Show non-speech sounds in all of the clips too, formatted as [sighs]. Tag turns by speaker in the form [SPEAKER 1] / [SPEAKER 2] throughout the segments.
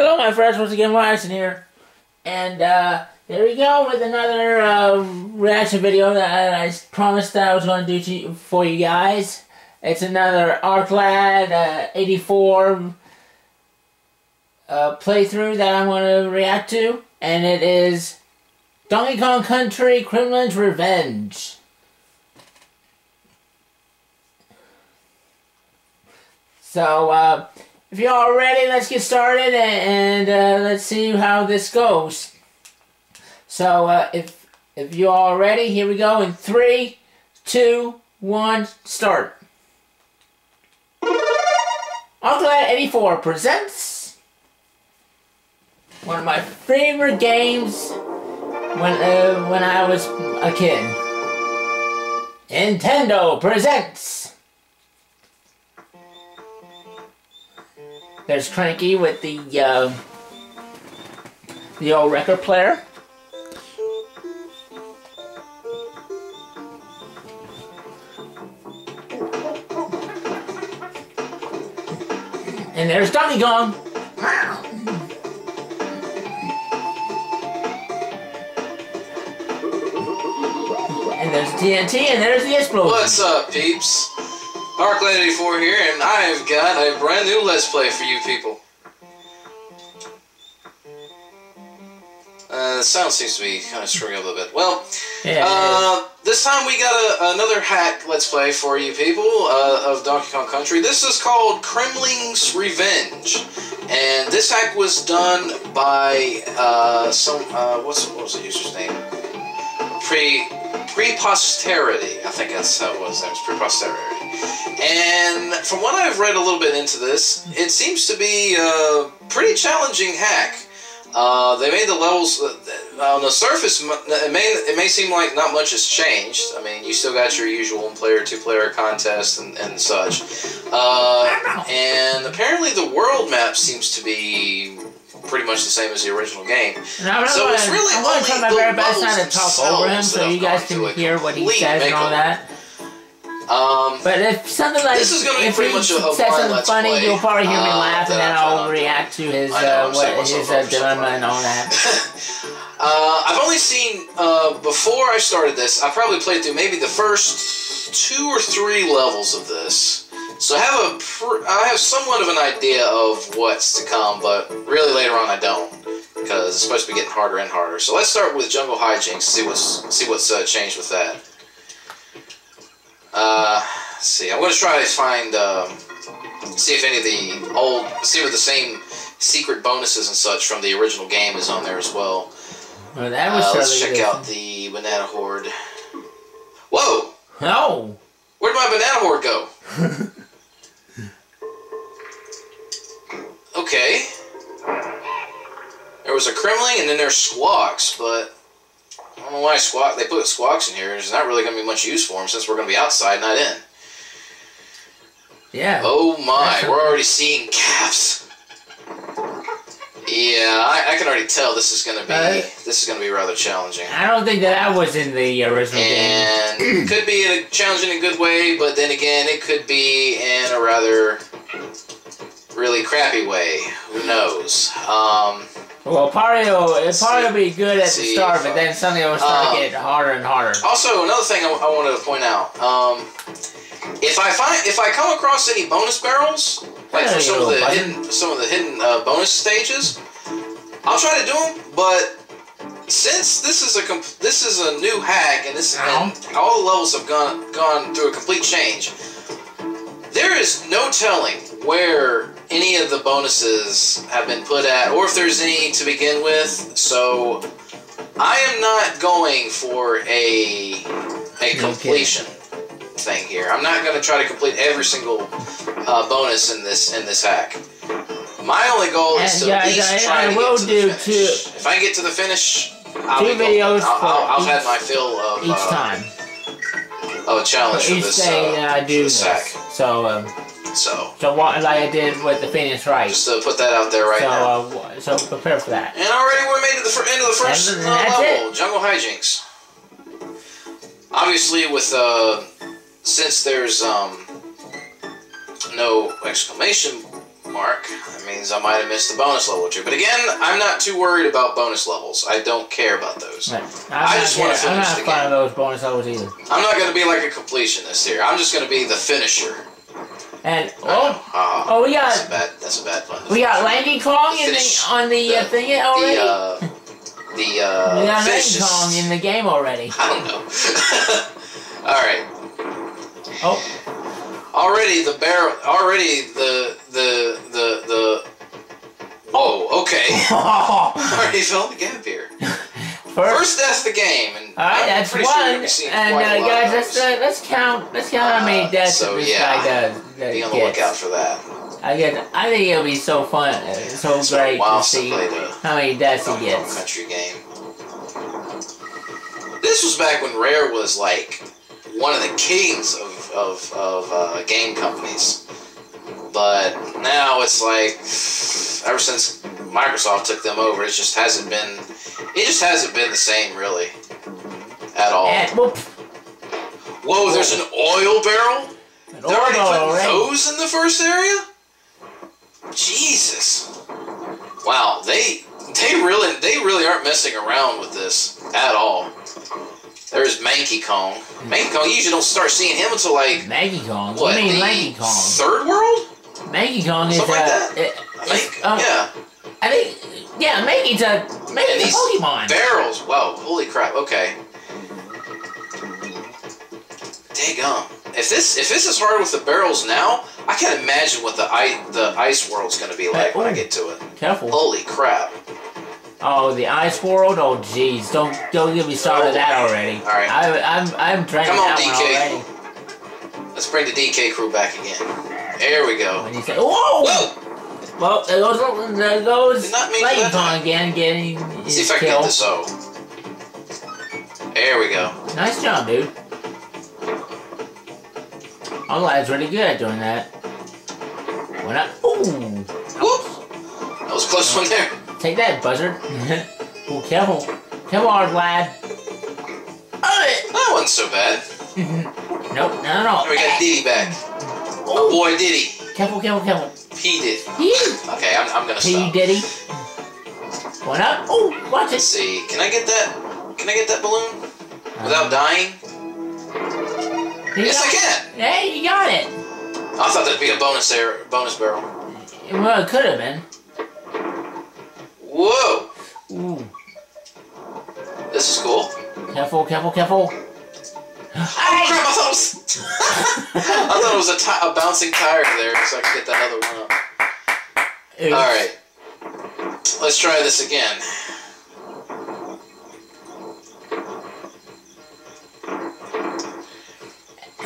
[SPEAKER 1] Hello, my friends. Once again, Ryerson here. And, uh, here we go with another, uh, reaction video that I promised that I was going to do to you, for you guys. It's another ArcLad, uh, 84, uh, playthrough that I'm going to react to. And it is Donkey Kong Country Kremling's Revenge. So, uh, if you're all ready, let's get started and, uh, let's see how this goes. So, uh, if if you're all ready, here we go in three, two, one, start. ArcLad 84 presents one of my favorite games when uh, when I was a kid. Nintendo presents. There's Cranky with the uh, the old record player. And there's Donkey Kong. And there's TNT, and there's the explosion.
[SPEAKER 2] What's up, peeps? ArcLad84 here, and I've got a brand new Let's Play for you people. Uh, the sound seems to be kind of screwing up a little bit. Well,
[SPEAKER 1] Yeah,
[SPEAKER 2] uh, this time we got a, another hack Let's Play for you people uh, of Donkey Kong Country. This is called Kremling's Revenge, and this hack was done by uh, some uh, what's what was the user's name? Pre Preposterity. I think that's how it was. That was pre posterity. And from what I've read a little bit into this, it seems to be a pretty challenging hack. Uh, they made the levels uh, on the surface. It may it may seem like not much has changed. I mean, you still got your usual one-player, two-player contest and, and such. Uh, and apparently, the world map seems to be pretty much the same as the original game.
[SPEAKER 1] I'm
[SPEAKER 2] So it's really
[SPEAKER 1] I'm
[SPEAKER 2] only
[SPEAKER 1] my
[SPEAKER 2] the
[SPEAKER 1] very best not to talk over him so you guys can hear what he says and all that.
[SPEAKER 2] Um,
[SPEAKER 1] But if something like
[SPEAKER 2] This is gonna be
[SPEAKER 1] if
[SPEAKER 2] pretty much a- a
[SPEAKER 1] says something funny,
[SPEAKER 2] Play,
[SPEAKER 1] you'll probably hear me
[SPEAKER 2] uh,
[SPEAKER 1] laugh, and then I'll react to his
[SPEAKER 2] know,
[SPEAKER 1] uh, what his uh, dilemma and all that. [laughs]
[SPEAKER 2] Uh, I've only seen uh, before I started this. I probably played through maybe the first two or three levels of this, so I have a pr- I have somewhat of an idea of what's to come. But really, later on, I don't because it's supposed to be getting harder and harder. So let's start with Jungle Hijinxs. See what's see what's uh, changed with that. Uh, let's see, I'm gonna try to find um, see if any of the old see if the same secret bonuses and such from the original game is on there as well.
[SPEAKER 1] Well, that was
[SPEAKER 2] Uh, let's check
[SPEAKER 1] good.
[SPEAKER 2] out the banana hoard. Whoa!
[SPEAKER 1] No.
[SPEAKER 2] Where'd my banana hoard go? [laughs] okay. There was a Kremling and then there's Squawks, but I don't know why Squawk they put Squawks in here. There's not really going to be much use for them since we're going to be outside, not in.
[SPEAKER 1] Yeah.
[SPEAKER 2] Oh my, [laughs] we're already seeing calves. Yeah, I, I can already tell this is going to be
[SPEAKER 1] Uh,
[SPEAKER 2] this is going to be rather challenging.
[SPEAKER 1] I don't think that I was in the original game.
[SPEAKER 2] And could be in a challenging in a good way, but then again, it could be in a rather really crappy way. Who knows? Um,
[SPEAKER 1] Well, it probably will be good at the start, but then something will start
[SPEAKER 2] um,
[SPEAKER 1] to get harder and harder.
[SPEAKER 2] also, another thing I, I wanted to point out: um, if I find if I come across any bonus barrels, like for some of the
[SPEAKER 1] Hey,
[SPEAKER 2] hidden some of the hidden uh, bonus stages, I'll try to do them. But since this is a comp- this is a new hack and this and all the levels have gone gone through a complete change, there is no telling where any of the bonuses have been put at, or if there's any to begin with. So I am not going for a a completion thing here. I'm not going to try to complete every single uh, bonus in this in this hack. My only goal is
[SPEAKER 1] And
[SPEAKER 2] to
[SPEAKER 1] guys,
[SPEAKER 2] at least
[SPEAKER 1] I-
[SPEAKER 2] try
[SPEAKER 1] I
[SPEAKER 2] to
[SPEAKER 1] will
[SPEAKER 2] get to
[SPEAKER 1] do
[SPEAKER 2] the finish.
[SPEAKER 1] two-
[SPEAKER 2] if I get to the finish, I'll
[SPEAKER 1] two
[SPEAKER 2] be
[SPEAKER 1] videos
[SPEAKER 2] I'll, I'll, I'll
[SPEAKER 1] each-
[SPEAKER 2] have my fill of
[SPEAKER 1] Each
[SPEAKER 2] uh,
[SPEAKER 1] time.
[SPEAKER 2] of a challenge
[SPEAKER 1] For
[SPEAKER 2] for this, uh,
[SPEAKER 1] I do
[SPEAKER 2] this
[SPEAKER 1] this.
[SPEAKER 2] hack.
[SPEAKER 1] So, um,
[SPEAKER 2] So
[SPEAKER 1] so what, like I did with the Phoenix Right.
[SPEAKER 2] just to put that out there right
[SPEAKER 1] so,
[SPEAKER 2] now.
[SPEAKER 1] uh, so prepare for that.
[SPEAKER 2] And already we're made to the end of the first
[SPEAKER 1] And
[SPEAKER 2] uh,
[SPEAKER 1] that's
[SPEAKER 2] level, Jungle Hijinxs. Obviously, with uh, since there's um, no exclamation mark. That means I might have missed the bonus level too. But again, I'm not too worried about bonus levels. I don't care about those.
[SPEAKER 1] I'm
[SPEAKER 2] I just
[SPEAKER 1] care- I'm
[SPEAKER 2] finish
[SPEAKER 1] not
[SPEAKER 2] the game.
[SPEAKER 1] those bonus levels either.
[SPEAKER 2] I'm not going to be like a completionist here. I'm just going to be the finisher.
[SPEAKER 1] And oh,
[SPEAKER 2] Ah,
[SPEAKER 1] oh, we
[SPEAKER 2] that's a
[SPEAKER 1] got
[SPEAKER 2] bad. That's a bad pun.
[SPEAKER 1] we got Lanky Kong in the on the, uh, thing already.
[SPEAKER 2] The uh, the uh,
[SPEAKER 1] we got Lanky. Kong in the game already. [laughs]
[SPEAKER 2] I don't know. [laughs] All right.
[SPEAKER 1] Oh,
[SPEAKER 2] Already the barrel. Already the the the the. Oh, okay. already fell in the gap here.
[SPEAKER 1] first.
[SPEAKER 2] First of the game, and
[SPEAKER 1] All right, that's one.
[SPEAKER 2] sure you've
[SPEAKER 1] and uh, guys, let's uh, let's count let's count how many
[SPEAKER 2] Uh,
[SPEAKER 1] deaths
[SPEAKER 2] so,
[SPEAKER 1] that this
[SPEAKER 2] yeah.
[SPEAKER 1] guy does. That
[SPEAKER 2] Be on the
[SPEAKER 1] gets.
[SPEAKER 2] lookout for that.
[SPEAKER 1] I get. I think it'll be so fun, uh, so
[SPEAKER 2] It's been a
[SPEAKER 1] great to see
[SPEAKER 2] I played a
[SPEAKER 1] how many deaths he
[SPEAKER 2] Donkey Kong
[SPEAKER 1] gets.
[SPEAKER 2] Country game. This was back when Rare was like one of the kings of of, of uh, game companies. But now it's like ever since Microsoft took them over, it just hasn't been. It just hasn't been the same, really, at all.
[SPEAKER 1] And whoop,
[SPEAKER 2] Whoa, there's an oil barrel.
[SPEAKER 1] an
[SPEAKER 2] They're already putting
[SPEAKER 1] array.
[SPEAKER 2] those in the first area. Jesus! Wow, they they really they really aren't messing around with this at all. There's Manky Kong. Manky Kong. You usually don't start seeing him until like
[SPEAKER 1] Maggie Kong.
[SPEAKER 2] what?
[SPEAKER 1] you mean Lanky Kong?
[SPEAKER 2] Third world?
[SPEAKER 1] Maggie Kong is uh,
[SPEAKER 2] Something like that?
[SPEAKER 1] it-
[SPEAKER 2] I think.
[SPEAKER 1] um,
[SPEAKER 2] yeah.
[SPEAKER 1] I think yeah, Maggie's a Maggie's a Pokemon.
[SPEAKER 2] barrels. Wow! Holy crap! Okay. Daggum. If this if this is hard with the barrels now, I can't imagine what the ice the ice world's gonna be like when I get to it.
[SPEAKER 1] Careful.
[SPEAKER 2] Holy crap!
[SPEAKER 1] Oh, the Ice World. Oh, jeez, don't don't get me started that oh, already.
[SPEAKER 2] All right.
[SPEAKER 1] I, I'm I'm trying
[SPEAKER 2] Come on,
[SPEAKER 1] that
[SPEAKER 2] DK.
[SPEAKER 1] already.
[SPEAKER 2] Let's bring the DK crew back again. There we go.
[SPEAKER 1] When you say, whoa,
[SPEAKER 2] Whoa!
[SPEAKER 1] well, there goes there goes
[SPEAKER 2] Did not mean
[SPEAKER 1] Lanky
[SPEAKER 2] that.
[SPEAKER 1] Kong again, getting
[SPEAKER 2] Let's see
[SPEAKER 1] his
[SPEAKER 2] if I can
[SPEAKER 1] kill.
[SPEAKER 2] get this O. There we go.
[SPEAKER 1] Nice job, dude. Our it's really good at doing that. Went up. Ooh.
[SPEAKER 2] whoops, That was a close one there.
[SPEAKER 1] Take that, buzzard. [laughs] Ooh, careful. Careful, our lad. Oh,
[SPEAKER 2] That wasn't so bad. [laughs]
[SPEAKER 1] nope, not at all.
[SPEAKER 2] We got Diddy back. Oh boy, Diddy.
[SPEAKER 1] Careful, careful, careful.
[SPEAKER 2] P did. Okay, I'm, I'm gonna
[SPEAKER 1] P.
[SPEAKER 2] stop.
[SPEAKER 1] Diddy. Went up. Oh, watch
[SPEAKER 2] Let's
[SPEAKER 1] it.
[SPEAKER 2] see. Can I get that? Can I get that balloon without dying?
[SPEAKER 1] You
[SPEAKER 2] Yes, I can.
[SPEAKER 1] Hey, you got it.
[SPEAKER 2] I thought that'd be a bonus there, bonus barrel.
[SPEAKER 1] Well, it could have been.
[SPEAKER 2] Whoa!
[SPEAKER 1] Ooh.
[SPEAKER 2] This is cool.
[SPEAKER 1] Careful, careful, careful.
[SPEAKER 2] Oh crap! I thought it was. [laughs] I thought it was a, a bouncing tire there, so I could get that other one up. All right. Let's try this again.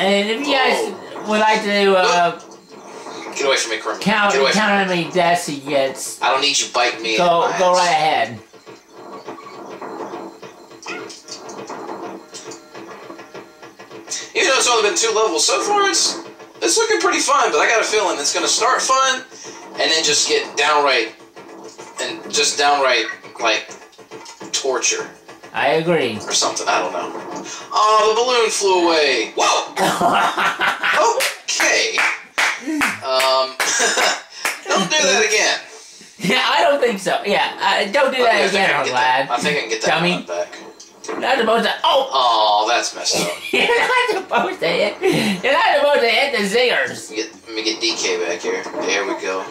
[SPEAKER 1] And if you guys would like to uh,
[SPEAKER 2] Get away from me, Kermit.
[SPEAKER 1] count
[SPEAKER 2] Get away
[SPEAKER 1] count
[SPEAKER 2] from me.
[SPEAKER 1] how many deaths he gets,
[SPEAKER 2] I don't need you biting me. in
[SPEAKER 1] go
[SPEAKER 2] my
[SPEAKER 1] go
[SPEAKER 2] ass.
[SPEAKER 1] right ahead.
[SPEAKER 2] Even though it's only been two levels so far, it's it's looking pretty fun. But I got a feeling it's gonna start fun, and then just get downright and just downright like torture
[SPEAKER 1] I agree.
[SPEAKER 2] or something. I don't know. Oh, the balloon flew away. Whoa. [laughs] Okay. Um. [laughs] don't do that again.
[SPEAKER 1] yeah, I don't think so. Yeah, uh, don't do
[SPEAKER 2] I
[SPEAKER 1] that
[SPEAKER 2] think I
[SPEAKER 1] again,
[SPEAKER 2] can
[SPEAKER 1] our
[SPEAKER 2] get that.
[SPEAKER 1] lad.
[SPEAKER 2] I think I can get that
[SPEAKER 1] Dummy.
[SPEAKER 2] one back.
[SPEAKER 1] Not supposed to. Oh,
[SPEAKER 2] Oh, that's messed up. [laughs]
[SPEAKER 1] you're not supposed to hit. You're not supposed to hit the zingers.
[SPEAKER 2] Let me get, let me get DK back here. There we go.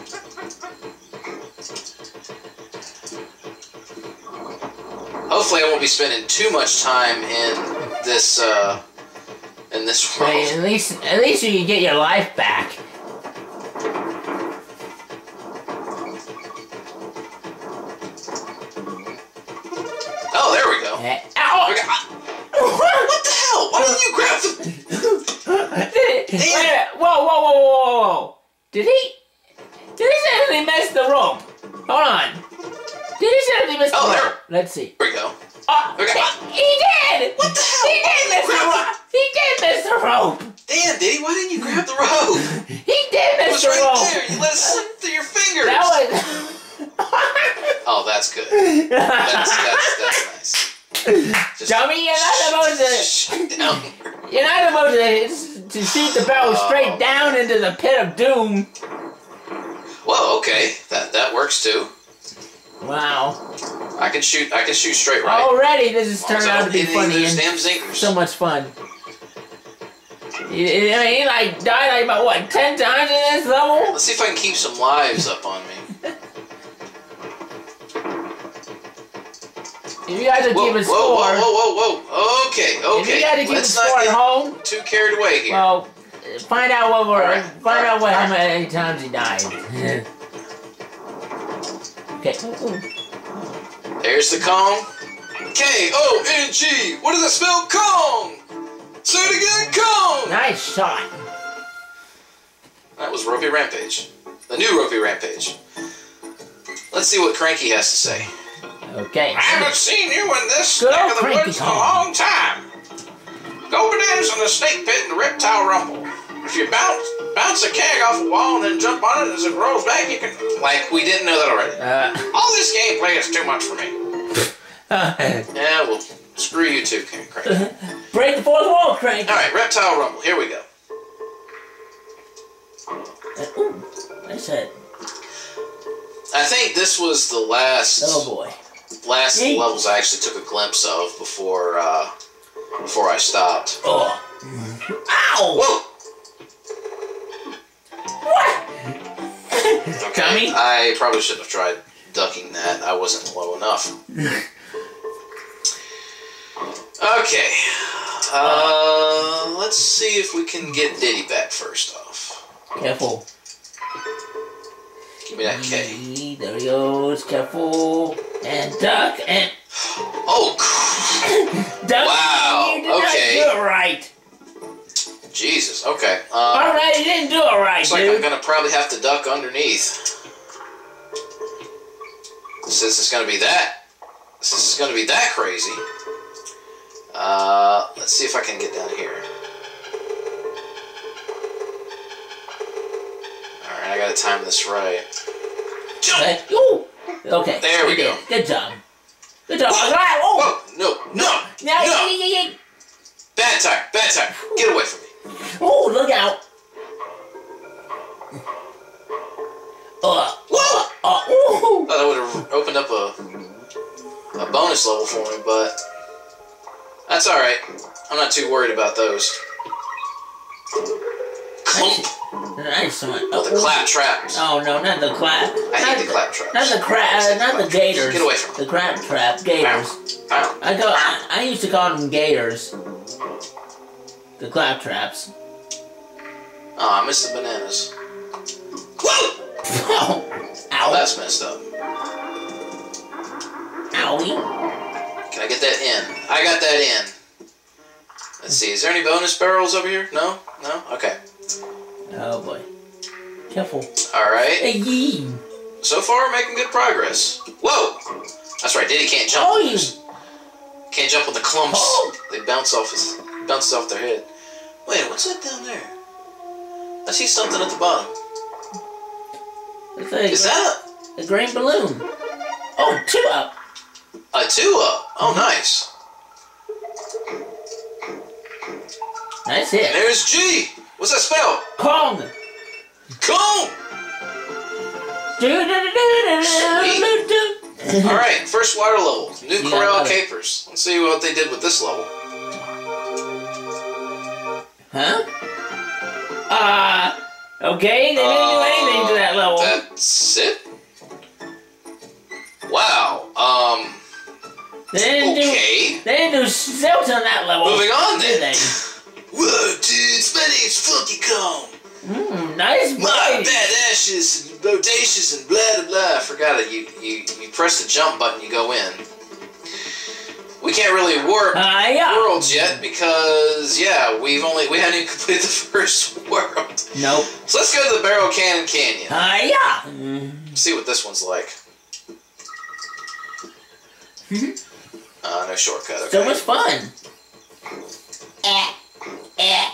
[SPEAKER 2] Hopefully, I won't be spending too much time in this uh, in this world.
[SPEAKER 1] at least, at least you can get your life back.
[SPEAKER 2] Oh, there we go.
[SPEAKER 1] Eh, Ow!
[SPEAKER 2] I- What the hell? Why didn't you grab the?
[SPEAKER 1] Did [laughs] wait minute. Whoa, whoa, whoa, whoa, whoa, whoa. Did he? You're not supposed to, to shoot the barrel straight down into the pit of doom.
[SPEAKER 2] Whoa, okay, that that works too.
[SPEAKER 1] Wow.
[SPEAKER 2] I can shoot. I can shoot straight right.
[SPEAKER 1] Already, this has
[SPEAKER 2] As long as
[SPEAKER 1] turned out to be
[SPEAKER 2] hit any of
[SPEAKER 1] funny and
[SPEAKER 2] zingers.
[SPEAKER 1] so much fun. He, I mean, he like died like about what ten times in this level.
[SPEAKER 2] Let's see if I can keep some lives up on me.
[SPEAKER 1] If you guys are
[SPEAKER 2] Whoa,
[SPEAKER 1] keeping
[SPEAKER 2] whoa, whoa,
[SPEAKER 1] score,
[SPEAKER 2] whoa, whoa, whoa. Okay,
[SPEAKER 1] if you
[SPEAKER 2] okay.
[SPEAKER 1] guys are keeping
[SPEAKER 2] Let's
[SPEAKER 1] score at home,
[SPEAKER 2] too carried away here.
[SPEAKER 1] well, find out what we're
[SPEAKER 2] Alright,
[SPEAKER 1] find out what how many times he died. [laughs] okay.
[SPEAKER 2] There's the Kong. K O N G. What does that spell? Kong. Say it again, Kong.
[SPEAKER 1] Nice shot.
[SPEAKER 2] That was Ropey Rampage. The new Ropey Rampage. Let's see what Cranky has to say.
[SPEAKER 1] Okay.
[SPEAKER 2] I haven't seen you in this
[SPEAKER 1] Good
[SPEAKER 2] neck of the woods in a long time. Go bananas in the snake pit and the reptile rumble. If you bounce bounce a keg off a wall and then jump on it as it rolls back, you can. Like we didn't know that already.
[SPEAKER 1] Uh,
[SPEAKER 2] All this gameplay is too much for me. [laughs] Yeah, well, screw you too, Cranky.
[SPEAKER 1] break the fourth wall, Crank.
[SPEAKER 2] All right, reptile rumble. Here we go.
[SPEAKER 1] Ooh, I said,
[SPEAKER 2] I think this was the last
[SPEAKER 1] oh boy.
[SPEAKER 2] Last
[SPEAKER 1] Yeet.
[SPEAKER 2] levels I actually took a glimpse of before uh, before I stopped.
[SPEAKER 1] Oh. Ow!
[SPEAKER 2] Whoa!
[SPEAKER 1] What?
[SPEAKER 2] Okay,
[SPEAKER 1] Tommy?
[SPEAKER 2] I probably shouldn't have tried ducking that. I wasn't low enough. okay. Uh, let's see if we can get Diddy back first off.
[SPEAKER 1] Careful.
[SPEAKER 2] Give me that K.
[SPEAKER 1] There he goes. Careful. And duck and
[SPEAKER 2] Oh, [laughs]
[SPEAKER 1] duck.
[SPEAKER 2] Wow,
[SPEAKER 1] You did
[SPEAKER 2] okay.
[SPEAKER 1] not do it right.
[SPEAKER 2] Jesus. Okay. Um,
[SPEAKER 1] All right, you didn't do it right,
[SPEAKER 2] looks like I'm gonna probably have to duck underneath. Since it's gonna be that, since it's gonna be that crazy. Uh, let's see if I can get down here. All right, I gotta time this right. Jump!
[SPEAKER 1] Ooh. [laughs] Okay.
[SPEAKER 2] There we go.
[SPEAKER 1] Good job. Good job.
[SPEAKER 2] Whoa!
[SPEAKER 1] Oh.
[SPEAKER 2] Whoa! No! No!
[SPEAKER 1] Yeah,
[SPEAKER 2] No!
[SPEAKER 1] yeah, yeah, yeah.
[SPEAKER 2] Bad tire! Bad tire! Get away from me!
[SPEAKER 1] Oh, look out. Uh,
[SPEAKER 2] Whoa!
[SPEAKER 1] uh, ooh.
[SPEAKER 2] Thought that would have opened up a a bonus level for me, but that's all right. I'm not too worried about those.
[SPEAKER 1] Klump! One.
[SPEAKER 2] Oh, the clap traps.
[SPEAKER 1] Oh no, not the clap.
[SPEAKER 2] I hate
[SPEAKER 1] Not
[SPEAKER 2] the clap traps.
[SPEAKER 1] Not the crap. Uh, not the gators.
[SPEAKER 2] Get away from
[SPEAKER 1] The crap trap gators. I call. I, I used to call them gators. The clap traps.
[SPEAKER 2] Oh, I missed the bananas. Whoa!
[SPEAKER 1] Oh,
[SPEAKER 2] Oh,
[SPEAKER 1] ow,
[SPEAKER 2] that's messed up.
[SPEAKER 1] owie.
[SPEAKER 2] Can I get that in? I got that in. Let's see. Is there any bonus barrels over here? No? No? Okay.
[SPEAKER 1] Oh boy. Careful.
[SPEAKER 2] All right.
[SPEAKER 1] Hey, yee.
[SPEAKER 2] So far, making good progress. Whoa! That's right. Diddy can't jump.
[SPEAKER 1] Oh, you.
[SPEAKER 2] Can't jump on the Klumps.
[SPEAKER 1] Oh.
[SPEAKER 2] They bounce off his bounces off their head. Wait, what's that down there? I see something at the bottom.
[SPEAKER 1] It's like
[SPEAKER 2] Is that
[SPEAKER 1] a green balloon. Oh, two up.
[SPEAKER 2] a, a two up? Oh, mm-hmm. nice.
[SPEAKER 1] Nice
[SPEAKER 2] And
[SPEAKER 1] hit.
[SPEAKER 2] there's G. What's that spell? All right, first water level. New
[SPEAKER 1] Yeah,
[SPEAKER 2] Coral
[SPEAKER 1] love it.
[SPEAKER 2] Capers. Let's see what they did with this level.
[SPEAKER 1] Huh? Uh, okay, they didn't do anything to that level.
[SPEAKER 2] That's it. Wow. Um.
[SPEAKER 1] They didn't do.
[SPEAKER 2] Okay.
[SPEAKER 1] They didn't do zilch on that level.
[SPEAKER 2] Moving on
[SPEAKER 1] Did
[SPEAKER 2] then.
[SPEAKER 1] they?
[SPEAKER 2] Whoa, dudes! My name's Funky Kong.
[SPEAKER 1] Mmm, nice
[SPEAKER 2] My
[SPEAKER 1] bite.
[SPEAKER 2] bad ashes and bodacious and blah blah blah. I forgot it. You you you press the jump button, you go in. We can't really warp
[SPEAKER 1] Ah, yeah.
[SPEAKER 2] worlds yet because yeah, we've only we haven't even [laughs] completed the first world.
[SPEAKER 1] Nope.
[SPEAKER 2] So let's go to the Barrel Cannon Canyon.
[SPEAKER 1] Ah, yeah. Mm.
[SPEAKER 2] See what this one's like. Mm -hmm. Uh, no shortcut. Okay.
[SPEAKER 1] So much fun. Eh, eh.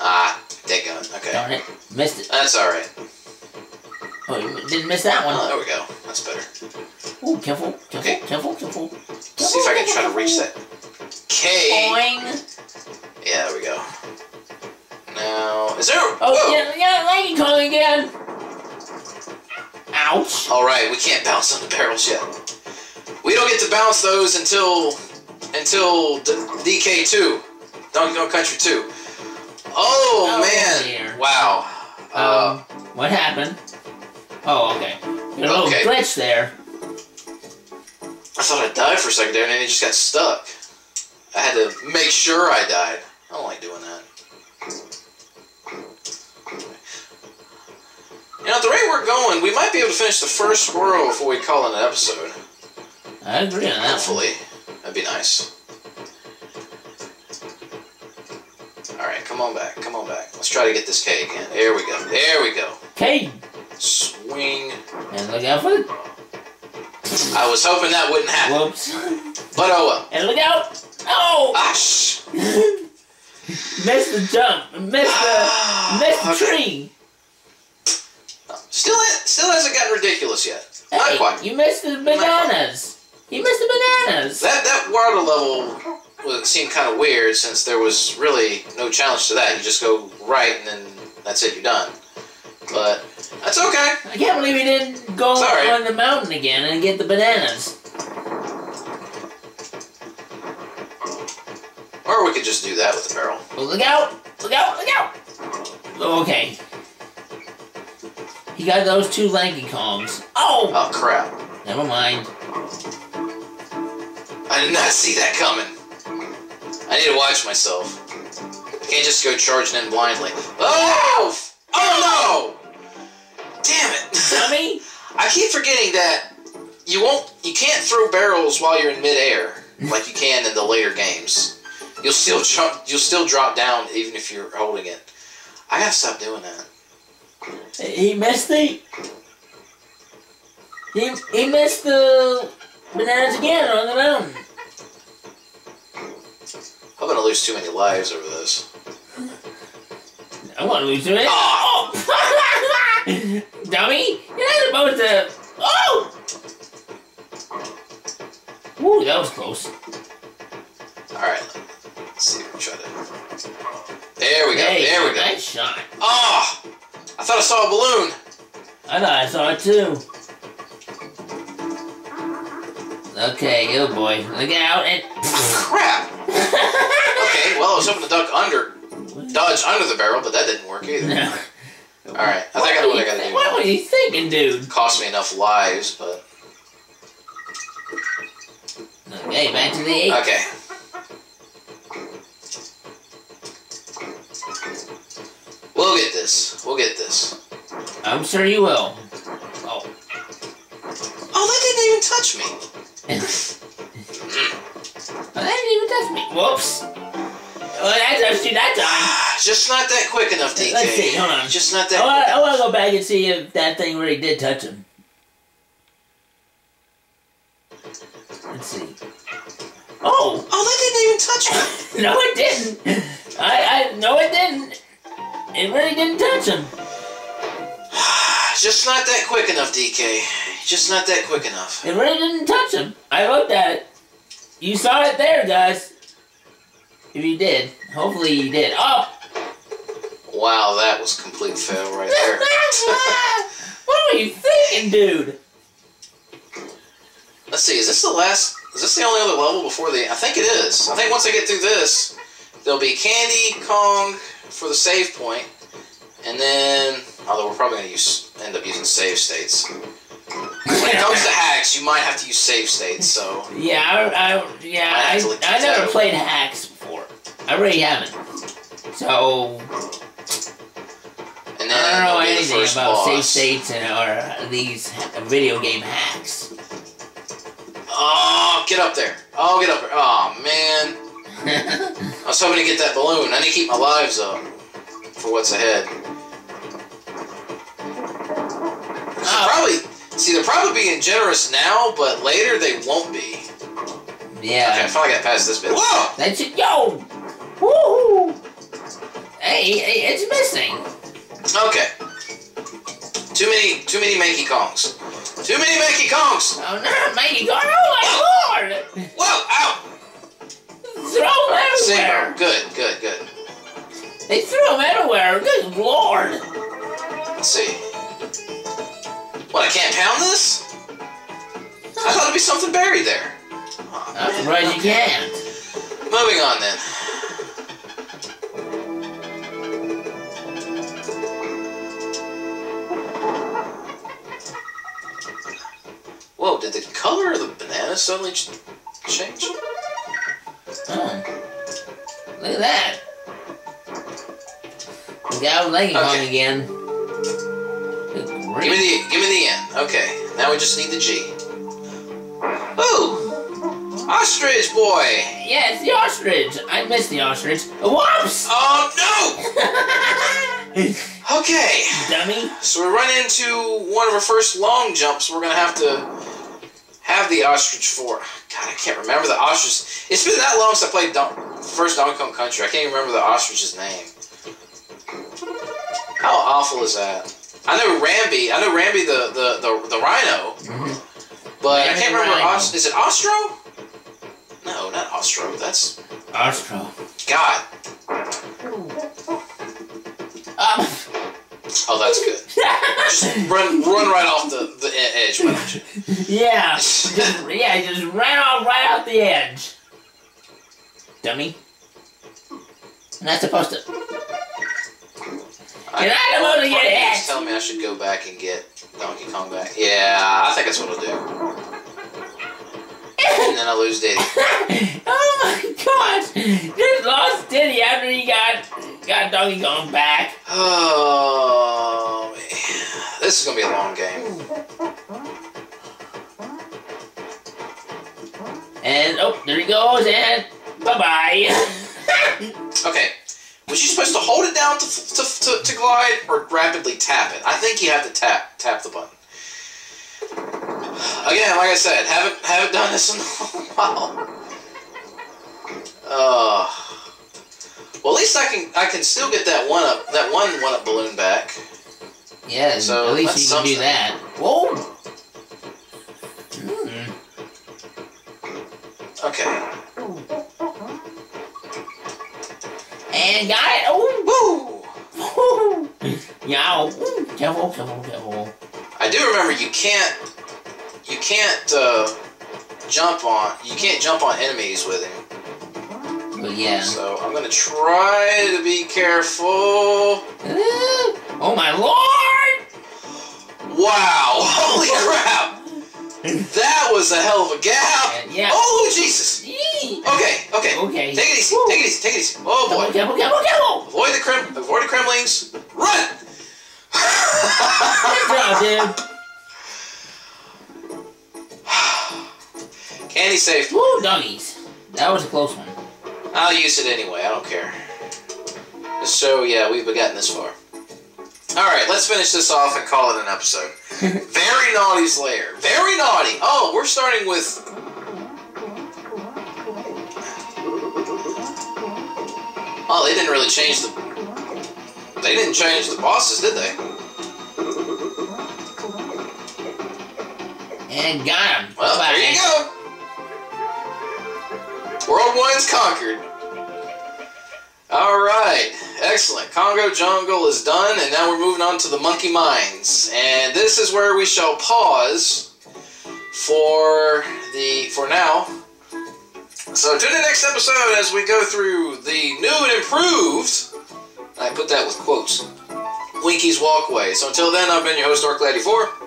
[SPEAKER 2] Ah, daggone. Okay.
[SPEAKER 1] Darn it. Missed it.
[SPEAKER 2] That's all right.
[SPEAKER 1] Oh, you didn't miss that
[SPEAKER 2] Oh,
[SPEAKER 1] one.
[SPEAKER 2] there we go. That's better.
[SPEAKER 1] Ooh, careful, careful,
[SPEAKER 2] Okay.
[SPEAKER 1] careful, careful.
[SPEAKER 2] Let's see if I can try to reach that. K.
[SPEAKER 1] Boing.
[SPEAKER 2] Yeah, there we go. Now, is there?
[SPEAKER 1] Oh,
[SPEAKER 2] whoa!
[SPEAKER 1] yeah, yeah, Lanky Kong again. Ouch.
[SPEAKER 2] All right, we can't bounce on the barrels yet. We don't get to bounce those until until D- DK2, Donkey Kong Country 2. Oh,
[SPEAKER 1] Oh,
[SPEAKER 2] man!
[SPEAKER 1] dear.
[SPEAKER 2] Wow. Uh,
[SPEAKER 1] Um, what happened? Oh, okay. There's a little
[SPEAKER 2] Okay.
[SPEAKER 1] glitch there.
[SPEAKER 2] I thought I died for a second there, and then it just got stuck. I had to make sure I died. I don't like doing that. You know, at the rate we're going, we might be able to finish the first world before we call it an episode.
[SPEAKER 1] I agree on that. one.
[SPEAKER 2] Hopefully. That'd be nice. Come on back, come on back. Let's try to get this K again. There we go. There we go.
[SPEAKER 1] Okay.
[SPEAKER 2] Swing.
[SPEAKER 1] And look out for the
[SPEAKER 2] I was hoping that wouldn't happen.
[SPEAKER 1] whoops.
[SPEAKER 2] But oh well.
[SPEAKER 1] And look out! Oh!
[SPEAKER 2] Ah, sh-
[SPEAKER 1] missed the jump. Missed the missed the
[SPEAKER 2] Okay.
[SPEAKER 1] tree.
[SPEAKER 2] Still, still hasn't gotten ridiculous yet. Not quite.
[SPEAKER 1] you missed the bananas. You missed the bananas.
[SPEAKER 2] That that water level was, seemed kind of weird since there was really no challenge to that. You just go right and then that's it. You're done. But that's okay.
[SPEAKER 1] I can't believe he didn't go
[SPEAKER 2] Sorry.
[SPEAKER 1] on the mountain again and get the bananas.
[SPEAKER 2] Or we could just do that with the barrel.
[SPEAKER 1] Well, look out! Look out! Look out! Okay. He got those two lanky Kongs. Oh!
[SPEAKER 2] Oh crap!
[SPEAKER 1] Never mind.
[SPEAKER 2] I did not see that coming. I need to watch myself. I can't just go charging in blindly. Oh! Oh no! Damn it!
[SPEAKER 1] Dummy! [laughs]
[SPEAKER 2] I keep forgetting that you won't, you can't throw barrels while you're in midair like you can in the later games. You'll still jump, you'll still drop down even if you're holding it. I gotta stop doing that.
[SPEAKER 1] He missed the. He, he missed the bananas again on the mountain.
[SPEAKER 2] I'm gonna lose too many lives over this.
[SPEAKER 1] I want to lose too
[SPEAKER 2] many.
[SPEAKER 1] Oh! [laughs] Dummy! You're not supposed to. Oh! Ooh, that was close.
[SPEAKER 2] All right, let's see. if we try to. There we go.
[SPEAKER 1] Hey,
[SPEAKER 2] there we go.
[SPEAKER 1] Nice shot.
[SPEAKER 2] Oh! I thought I saw a balloon.
[SPEAKER 1] I thought I saw it too. Okay, good boy. Look out and.
[SPEAKER 2] Crap. Okay, well I was hoping to duck under, dodge under the barrel, but that didn't work either.
[SPEAKER 1] No.
[SPEAKER 2] All right, I think I know what I gotta do.
[SPEAKER 1] What were you thinking, dude?
[SPEAKER 2] Cost me enough lives, but
[SPEAKER 1] Okay, back to the eight.
[SPEAKER 2] okay. We'll get this. We'll get this.
[SPEAKER 1] I'm sure you will. Oh.
[SPEAKER 2] Oh, that didn't even touch me. [laughs]
[SPEAKER 1] Well, that didn't even touch me. Whoops. Well, that touched you that time. [sighs]
[SPEAKER 2] Just not that quick enough, DK.
[SPEAKER 1] Let's see, hold on.
[SPEAKER 2] Just not
[SPEAKER 1] I
[SPEAKER 2] that.
[SPEAKER 1] want, I want to go back and see if that thing really did touch him. Let's see. Oh!
[SPEAKER 2] Oh, that didn't even touch me. [laughs]
[SPEAKER 1] No, it didn't. I, I, no, it didn't. It really didn't touch him. [sighs]
[SPEAKER 2] Just not that quick enough, DK. Just not that quick enough.
[SPEAKER 1] It really didn't touch him. I looked at it. You saw it there, guys. If you did, hopefully you did. Oh!
[SPEAKER 2] Wow, that was complete fail right there. [laughs]
[SPEAKER 1] what were you thinking, dude?
[SPEAKER 2] Let's see. Is this the last? Is this the only other level before the? I think it is. I think once I get through this, there'll be Candy Kong for the save point, and then although we're probably gonna use end up using save states. When it comes to hacks, you might have to use save states. So
[SPEAKER 1] Yeah, I, I yeah,
[SPEAKER 2] I
[SPEAKER 1] I, never played hacks before. I really haven't. So
[SPEAKER 2] and
[SPEAKER 1] I don't know
[SPEAKER 2] there'll be the
[SPEAKER 1] anything about save states and or these video game hacks.
[SPEAKER 2] Oh, get up there! Oh, get up there! Oh man, [laughs] I was hoping to get that balloon. I need to keep my lives up for what's ahead.
[SPEAKER 1] Oh.
[SPEAKER 2] Probably see they're probably being generous now, but later they won't be. Yeah. Okay, I finally got past this bit. Whoa!
[SPEAKER 1] that's it. Yo, woo! Hey, hey, it's missing.
[SPEAKER 2] Okay. Too many, too many Manky Kongs. Too many Manky Kongs.
[SPEAKER 1] Oh no, Maggie God! Oh my lord!
[SPEAKER 2] Whoa! Ow!
[SPEAKER 1] Throw them
[SPEAKER 2] Zero.
[SPEAKER 1] everywhere.
[SPEAKER 2] Good, good, good.
[SPEAKER 1] They threw them everywhere. Good lord!
[SPEAKER 2] Let's see. What, I can't pound this? I thought it'd be something buried there. Oh,
[SPEAKER 1] I'm
[SPEAKER 2] man.
[SPEAKER 1] surprised you
[SPEAKER 2] Okay.
[SPEAKER 1] can't.
[SPEAKER 2] Moving on then. Whoa, did the color of the banana suddenly ch- change?
[SPEAKER 1] Oh. Look at that. We got Legging
[SPEAKER 2] Okay.
[SPEAKER 1] on again.
[SPEAKER 2] Give me the give me the N. Okay, now we just need the G. Ooh! Ostrich boy!
[SPEAKER 1] Yes, the ostrich. I missed the ostrich. Whoops!
[SPEAKER 2] Oh no! [laughs] Okay,
[SPEAKER 1] Dummy.
[SPEAKER 2] so we run into one of our first long jumps. We're gonna have to have the ostrich for. God, I can't remember the ostrich. It's been that long since I played Don- first Donkey Kong Country. I can't even remember the ostrich's name. How awful is that? I know Rambi. I know Rambi the the the, the rhino. But I can't remember.
[SPEAKER 1] Rhino.
[SPEAKER 2] Os- is it Ostro? No, not Ostro. That's
[SPEAKER 1] Ostro.
[SPEAKER 2] God.
[SPEAKER 1] Um.
[SPEAKER 2] Oh, that's good. Just run, run right off the the e- edge. Why don't you?
[SPEAKER 1] yeah. Just, yeah, just ran off right off the edge. Dummy. I'm not supposed to.
[SPEAKER 2] I,
[SPEAKER 1] You're not supposed to get
[SPEAKER 2] Part of me is
[SPEAKER 1] hit.
[SPEAKER 2] telling me I should go back and get Donkey Kong back. Yeah, I think that's what I'll do. And then I lose Diddy. [laughs]
[SPEAKER 1] oh my gosh! Just lost Diddy after he got got Donkey Kong back.
[SPEAKER 2] Oh man, this is gonna be a long game.
[SPEAKER 1] And oh, there he goes, and bye bye. [laughs]
[SPEAKER 2] Okay, was you supposed to hold it down to, to, to, to glide or rapidly tap it? I think you have to tap tap the button. Again, like I said, haven't haven't done this in [laughs] a while. Uh, well, at least I can I can still get that one up that one one up balloon back.
[SPEAKER 1] yeah,
[SPEAKER 2] So,
[SPEAKER 1] at least you can do that. Whoa. Yow. Careful, careful, careful.
[SPEAKER 2] I do remember you can't you can't uh, jump on you can't jump on enemies with him.
[SPEAKER 1] But yeah.
[SPEAKER 2] So I'm gonna try to be careful.
[SPEAKER 1] Ooh. [gasps] Oh my lord!
[SPEAKER 2] Wow! [laughs] Holy crap! That was a hell of a gap.
[SPEAKER 1] And yeah.
[SPEAKER 2] Oh Jesus! Okay, okay.
[SPEAKER 1] Okay.
[SPEAKER 2] Take it easy.
[SPEAKER 1] Woo.
[SPEAKER 2] Take it easy. Take it easy. Oh boy!
[SPEAKER 1] careful, careful, careful.
[SPEAKER 2] Avoid the crem. Avoid the Kremlings. Run!
[SPEAKER 1] Good job, dude. [sighs]
[SPEAKER 2] Candy safe.
[SPEAKER 1] Woo, doggies. That was a close one.
[SPEAKER 2] I'll use it anyway. I don't care. So yeah, we've gotten this far. All right, let's finish this off and call it an episode. [laughs] Very Gnawty's lair. Very Gnawty. Oh, we're starting with. Oh, they didn't really change the. They didn't change the bosses, did they?
[SPEAKER 1] And got him.
[SPEAKER 2] Well,
[SPEAKER 1] Bye-bye.
[SPEAKER 2] there you go. World One's conquered. All right, excellent. Kongo Jungle is done, and now we're moving on to the Monkey Mines, and this is where we shall pause for the for now. So tune in next episode as we go through the new and improved. I put that with quotes. Winky's Walkway. So until then, I've been your host, Orc84.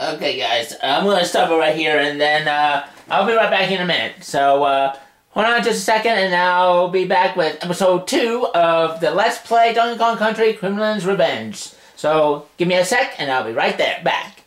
[SPEAKER 1] Okay, guys, I'm gonna stop it right here, and then uh, I'll be right back in a minute. So uh, hold on just a second, and I'll be back with episode two of the Let's Play Donkey Kong Country: Kremling's Revenge. So give me a sec, and I'll be right there, back.